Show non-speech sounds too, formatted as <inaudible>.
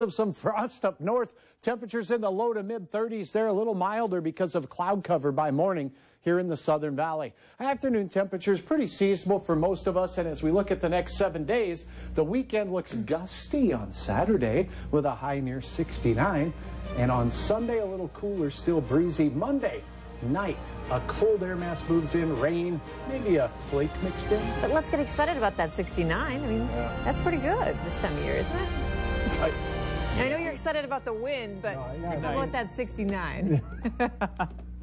of some frost up north. Temperatures in the low to mid 30s. They're a little milder because of cloud cover by morning here in the Southern Valley. Afternoon temperatures pretty seasonable for most of us. And as we look at the next seven days, the weekend looks gusty on Saturday with a high near 69. And on Sunday, a little cooler, still breezy. Monday, night, a cold air mass moves in, rain, maybe a flake mixed in. But let's get excited about that 69. I mean, yeah. that's pretty good this time of year, isn't it? I, I know you're excited about the win, but no, how about that 69? <laughs>